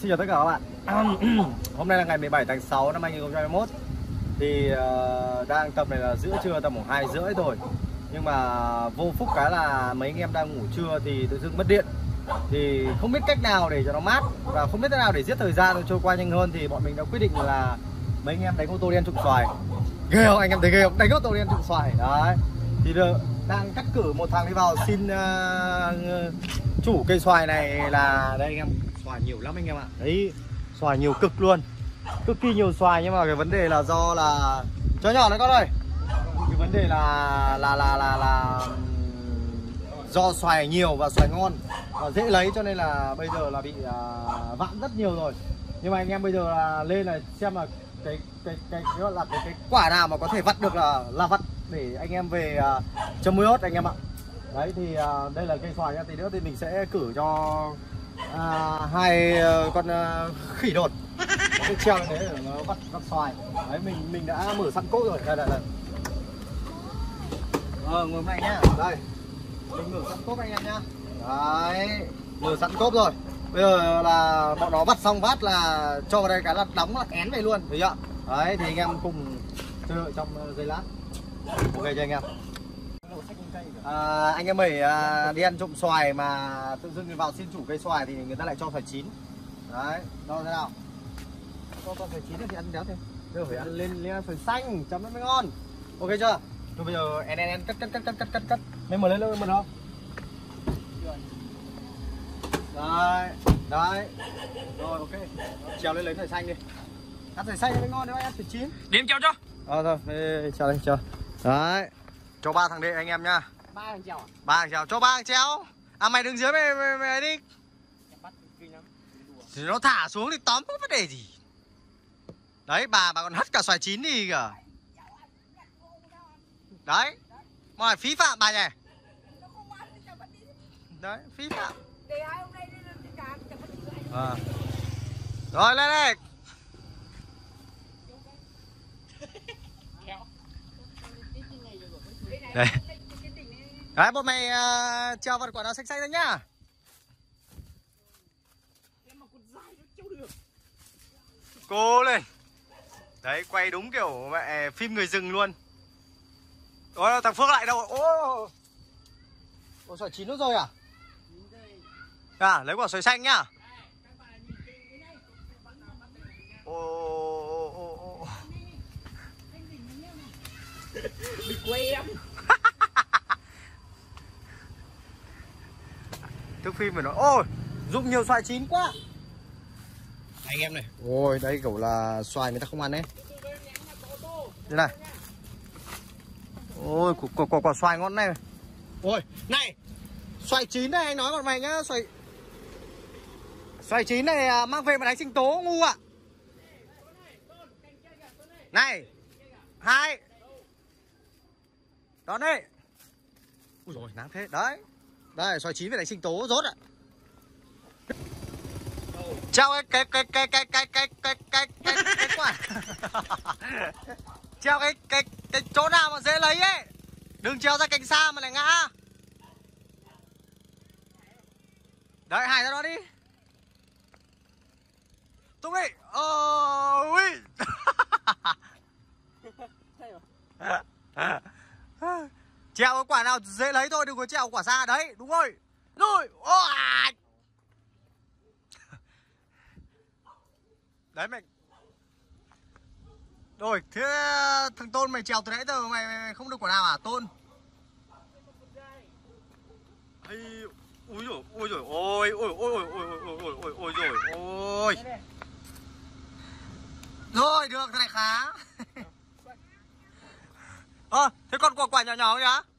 Xin chào tất cả các bạn. Hôm nay là ngày 17 tháng 6 năm 2021 Thì uh, đang tầm này là giữa trưa tầm khoảng 2 rưỡi thôi. Nhưng mà vô phúc cái là mấy anh em đang ngủ trưa thì tự dưng mất điện. Thì không biết cách nào để cho nó mát Và không biết thế nào để giết thời gian trôi qua nhanh hơn Thì bọn mình đã quyết định là mấy anh em đánh ô tô đen trụng xoài. Ghê không? Anh em thấy ghê không? Đánh ô tô đen trụng xoài. Đấy. Thì được, đang cắt cử một thằng đi vào xin uh, chủ cây xoài này là đây anh em xoài nhiều lắm anh em ạ. Đấy xoài nhiều cực luôn. Cực kỳ nhiều xoài nhưng mà cái vấn đề là do là chó nhỏ đấy con ơi. Cái vấn đề là là là là là do xoài nhiều và xoài ngon và dễ lấy cho nên là bây giờ là bị à, uh, vặn rất nhiều rồi. Nhưng mà anh em bây giờ là lên là xem là cái cái cái cái gọi là cái, cái quả nào mà có thể vặt được là là vặt để anh em về à, uh, chấm muối ớt anh em ạ. Đấy thì uh, đây là cây xoài nha. Tí nữa thì mình sẽ cử cho à, hai ờ, con uh, khỉ đột. Cái treo như thế nó vắt vắt xoài. Đấy mình mình đã mở sẵn cốt rồi. Đây đây đây. Ờ ngồi này nhá. Đây. Mình mở sẵn cốt anh em nhá. Đấy. Mở sẵn cốt rồi. Bây giờ là bọn nó bắt xong vắt là cho vào đây cái là đóng là én về luôn. Thấy chưa? Đấy thì anh em cùng chơi đợi trong ờ, giây lát. Ok cho anh em à, anh em mình à, đi ăn trộm xoài mà tự dưng vào xin chủ cây xoài thì người ta lại cho xoài chín. Đấy đó thế nào? Cho con xoài chín thì ăn đéo thêm Đưa phải ăn lên lên xoài xanh chấm nó mới ngon. Ok chưa? Rồi bây giờ en en en cắt cắt cắt cắt cắt cắt cắt. Mấy mở lên lên mở không đấy đấy. Rồi ok. Trèo lên lấy xoài xanh đi. Ăn xoài xanh mới ngon nếu anh ăn xoài chín. Điểm chào cho. Ờ rồi chờ đây chờ đấy cho ba thằng đệ anh em nhá. Ba thằng chèo à? ba thằng trèo cho ba thằng treo à mày đứng dưới mày mày, mày đi. Thì nó thả xuống thì tóm không vấn đề gì? Đấy bà bà còn hất cả xoài chín đi kìa. Đấy. Mà phí phạm bà nhỉ? Đấy phí phạm. À. rồi lên đây đây. Đấy bọn mày ờ, uh, treo vật quả nó xanh xanh ra nhá. Cố lên. Đấy quay đúng kiểu mẹ phim người rừng luôn. Ôi thằng Phước lại đâu? Ô. Ôi xoài chín nó rồi à? À lấy quả xoài xanh nhá. Ô ô ô ô. Đừng quay em. Thức phim phải nói Ôi dụng nhiều xoài chín quá. Anh em này. Ôi đây kiểu là xoài người ta không ăn đấy. Đây này. Ôi quả, quả, quả, quả xoài ngon này. Ôi này. Xoài chín này anh nói bọn mày nhá Xoài Xoài chín này à, mang về mà đánh sinh tố ngu ạ. Này. Hai. Đón đi. Ui rồi nắng thế. Đấy Đây xoài chín về đánh sinh tố rốt ạ. Treo cái cái cái cái cái cái cái cái cái cái cái quả. Treo cái cái cái chỗ nào mà dễ lấy ấy. Đừng treo ra cành xa mà lại ngã. Đấy hải ra đó đi. Tung đi Ôi Treo cái quả nào dễ lấy thôi Đừng có treo quả xa Đấy đúng rồi Rồi Ôi! Đấy mày. Rồi thế thằng Tôn mày trèo từ nãy giờ mày, mày không được quả nào à Tôn? Ây, Ôi rồi ôi rồi ôi ôi ôi ôi ôi ôi ôi ôi ôi rồi ôi. Rồi được thế này khá. Ơ à, thế còn quả quả nhỏ nhỏ kìa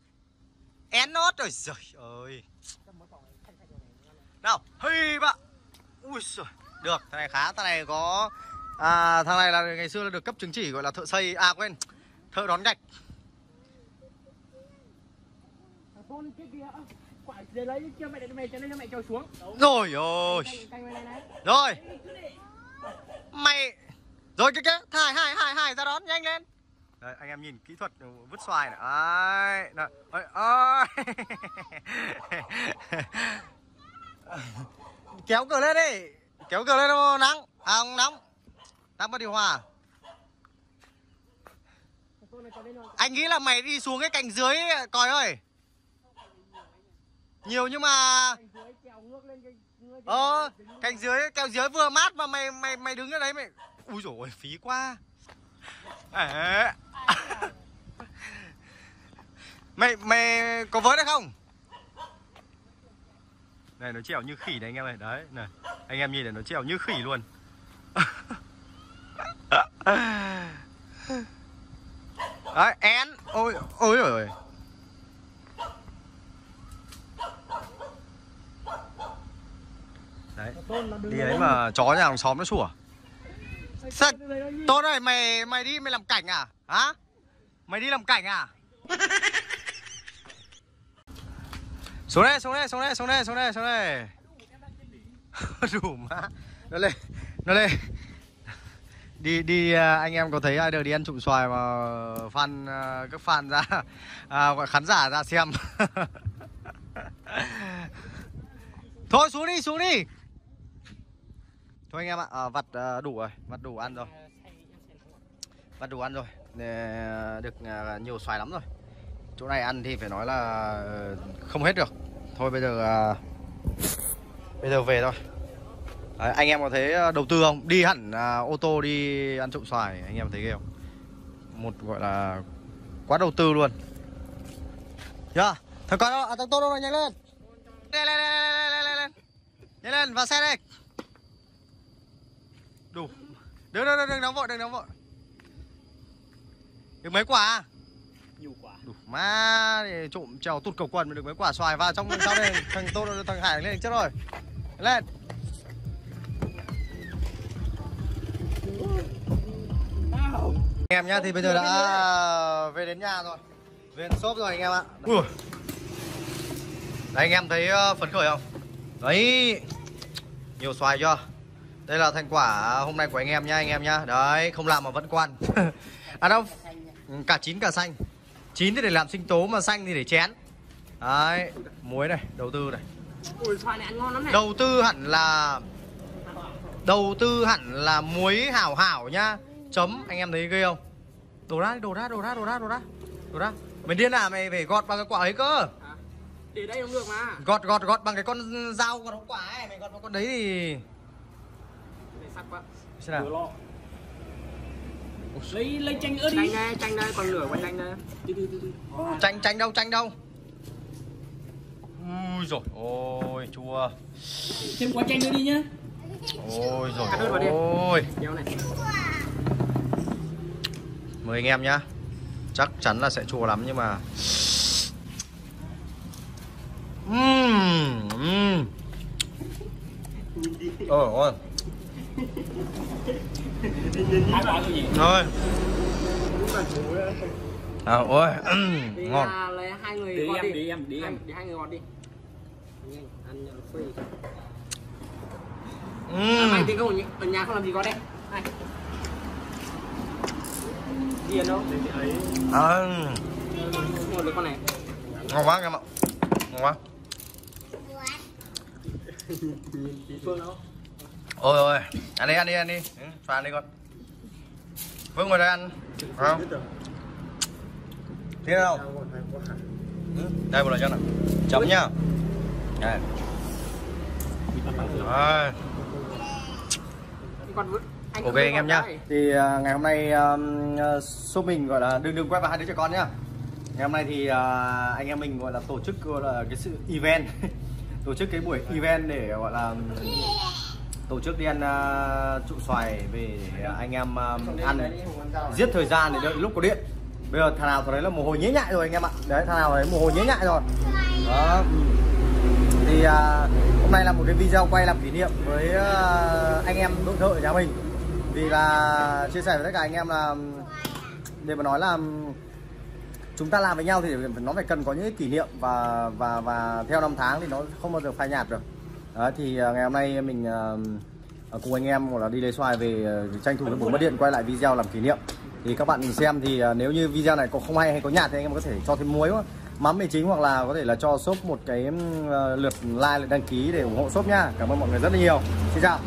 Én nốt rồi trời ơi. Nào Hey bạn Ui giời. Được thằng này khá Thằng này có à, Thằng này là ngày xưa là được cấp chứng chỉ gọi là thợ xây À quên Thợ đón gạch. Rồi ôi Rồi. Mày Rồi cái cái Hai hai hai hai ra đón nhanh lên. Đấy, anh em nhìn kỹ thuật vứt xoài này. Đấy, đấy, đấy, đấy. Kéo cửa lên đi. kéo cửa lên nó nắng à không nóng nắng bật điều hòa à? anh nghĩ là mày đi xuống cái cạnh dưới ấy, còi ơi nhiều nhưng mà ờ cạnh dưới kéo dưới vừa mát mà mày mày mày đứng ở đấy mày ui dồi phí quá à. Mày mày có vớ đấy không này nó trèo như khỉ này anh em ơi đấy này anh em nhìn này nó trèo như khỉ luôn đấy én ôi ôi ôi đấy đi ấy mà chó nhà hàng xóm nó sủa Sao? Tốt rồi, mày mày đi mày làm cảnh à? Hả? Mày đi làm cảnh à? Xuống đây, xuống đây, xuống đây, xuống đây, xuống đây, xuống đây. Đủ má. Nó lên, nó lên. Đi đi à, anh em có thấy ai được đi ăn trụng xoài mà fan à, các fan ra à, gọi khán giả ra xem. Thôi xuống đi, xuống đi. Thôi anh em ạ, à, vặt à, đủ rồi, vặt đủ ăn rồi Vặt đủ ăn rồi Được nhiều xoài lắm rồi Chỗ này ăn thì phải nói là không hết được Thôi bây giờ à, Bây giờ về thôi Đấy, Anh em có thấy đầu tư không? Đi hẳn à, ô tô đi ăn trộm xoài Anh em thấy ghê không? Một gọi là quá đầu tư luôn Nhá yeah. Thằng con đó À, thằng tốt đâu rồi, nhanh lên Lên lên lên lên lên lên lên Nhanh lên, vào xe đây đủ đừng đừng đừng đừng nóng vội đừng nóng vội được mấy quả à? Đủ má trộm trèo tụt cầu quần mà được mấy quả xoài vào trong sau đây. Thằng tô thằng hải lên chết rồi. Lên. Anh em nhá thì bây giờ đã về đến nhà rồi. Về đến shop rồi anh em ạ. Ui. đấy anh em thấy ờ, phấn khởi không? Đấy. Nhiều xoài chưa? Đây là thành quả hôm nay của anh em nha anh em nhá. Đấy không làm mà vẫn quan. À đâu cả chín cả xanh chín thì để làm sinh tố mà xanh thì để chén. Đấy muối này đầu tư này. Ui xoài này ăn ngon lắm này. Đầu tư hẳn là đầu tư hẳn là muối hảo hảo nhá. Chấm anh em thấy ghê không? Đổ ra đổ ra đổ ra đổ ra đổ ra đổ ra mày điên à mày phải gọt bằng cái quả ấy cơ. Để đây không được mà. Gọt gọt gọt bằng cái con dao gọt quả ấy. Mày gọt bằng con đấy thì để sắc quá. Xem nào lấy lấy chanh nữa đi. Chanh đây chanh đây còn lửa qua chanh đây. Đi đi đi đi. Chanh chanh đâu chanh đâu? Ui rồi ôi chua. Thêm quả chanh nữa đi nhá. Ôi rồi ôi. Mời anh em nhá. Chắc chắn là sẽ chua lắm nhưng mà. Ừm, ừm. Ôi ôi hai quả cái gì Thôi. À ôi đi Ngon. à, lấy hai người Đi em, đi em, đi em. đi hai người gọt đi. Ăn free Ừm. mày thì không ở nhà không làm gì có đây này điền đâu? À, ngồi được con này. Ngon quá anh em ạ. Ngon quá. Ôi ôi Ăn đi ăn đi ăn đi. Ừ, Cho ăn đi con Vương ngồi đây ăn Phải không? Thế nào ừ, Đây một lần cho nào. Chấm nhá Đây. Rồi. Ok anh em nhá. Thì à, ngày hôm nay um, uh, shop mình gọi là đừng đừng quay vào hai đứa trẻ con nhá. Ngày hôm nay thì à, anh em mình gọi là tổ chức gọi là cái sự event. Tổ chức cái buổi event để gọi là tổ chức đi ăn uh, trụ xoài về để anh em um, ăn. giết thời gian để đợi lúc có điện. Bây giờ thằng nào thằng đấy là mồ hôi nhễ nhại rồi anh em ạ. Đấy thằng nào đấy mồ hôi nhễ nhại rồi. Đó. Thì à, hôm nay là một cái video quay làm kỷ niệm với à, anh em đội thợ nhà mình. Vì là chia sẻ với tất cả anh em là để mà nói là chúng ta làm với nhau thì nó phải cần có những cái kỷ niệm và và và theo năm tháng thì nó không bao giờ phai nhạt được Đấy, thì à, ngày hôm nay mình uh, cùng anh em là đi lấy xoài về tranh thủ cái buổi mất điện quay lại video làm kỷ niệm. Thì các bạn xem thì uh, nếu như video này có không hay hay có nhạt thì anh em có thể cho thêm muối quá. Mắm mì chính hoặc là có thể là cho shop một cái lượt like lượt đăng ký để ủng hộ shop nha. Cảm ơn mọi người rất là nhiều. Xin chào.